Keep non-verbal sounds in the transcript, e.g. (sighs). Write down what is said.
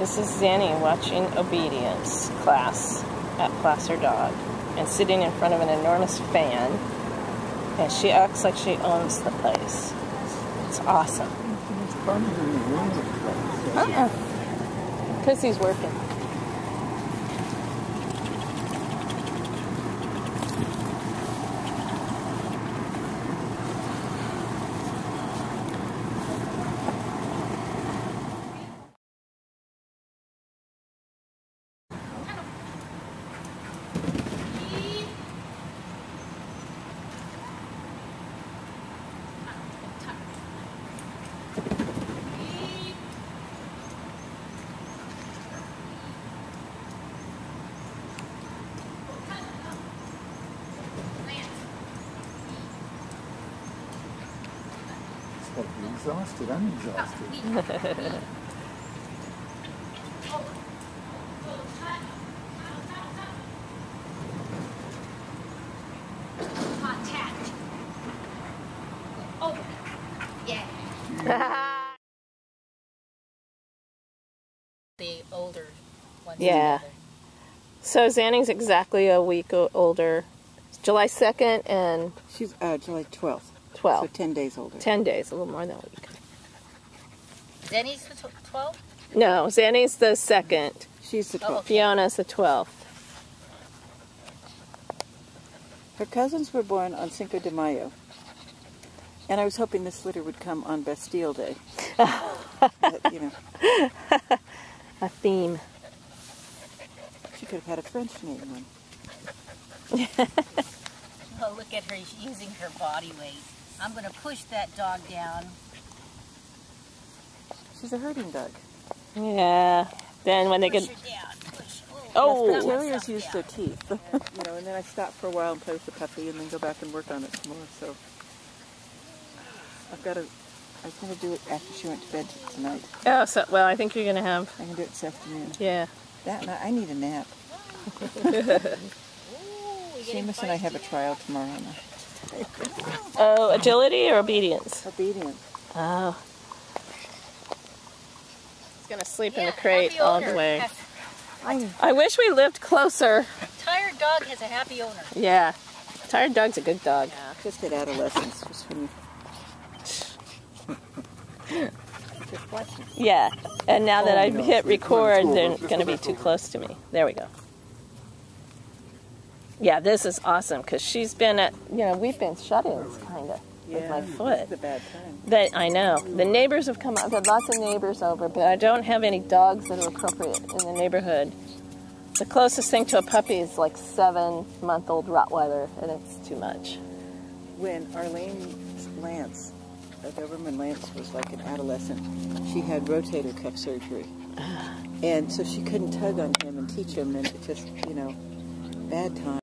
This is Zenny watching obedience class at Placer Dog and sitting in front of an enormous fan. And she acts like she owns the place. It's awesome. Because uh-uh. he's working. Like you're exhausted. I'm exhausted. Contact. (laughs) Oh, (laughs) yeah. the older ones. Yeah. together. So Zenny's exactly a week o- older. July 2nd and She's uh, July 12th. 12th. So 10 days older. 10 days, a little more than a week. Denny's the tw- 12? No, Zenny's the 2nd. She's the Oh, 12th. okay. Fiona's the 12th. Her cousins were born on Cinco de Mayo. And I was hoping this litter would come on Bastille Day. but, you know, (laughs) A theme. she could have had a French name then. Oh, look at her she's using her body weight. I'm going to push that dog down. She's a herding dog. Yeah. Then when they Push get. her Oh. Yes, Push but terriers use down. their teeth. (laughs) you know, and then I stop for a while and play with the puppy and then go back and work on it some more. So I've got to, I was going to do it after she went to bed tonight. Oh, so, well, I think you're going to have. I can do it this afternoon. Yeah. That and I, I need a nap. (laughs) Ooh, Seamus and I have a trial tomorrow. on that. (laughs) Oh, agility or obedience? Obedience. Oh. He's going to sleep in the crate all the way. Has- I wish we lived closer. Tired dog has a happy owner. Yeah. Tired dog's a good dog. Just at adolescence, just when you. just watching. Yeah. And now that Oh, I've no, hit record, they're going to be too close to me. There we go. Yeah, this is awesome because she's been at, you know, we've been shut-ins kind of with my foot. It's a bad time. That I know. The neighbors have come. I've had lots of neighbors over, but I don't have any dogs that are appropriate in the neighborhood. The closest thing to a puppy is like seven-month-old Rottweiler, and it's too much. When Arlene Lance, Doberman Lance, was like an adolescent, she had rotator cuff surgery. (sighs) And so she couldn't tug on him and teach him, and it just, you know, bad time.